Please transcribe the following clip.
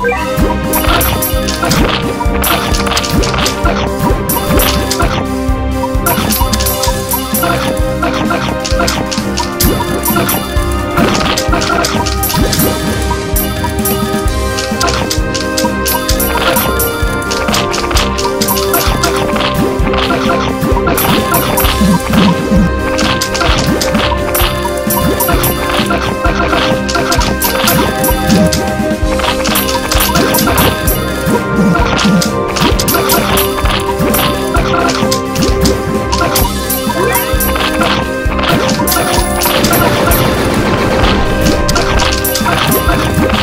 Complete. Yeah.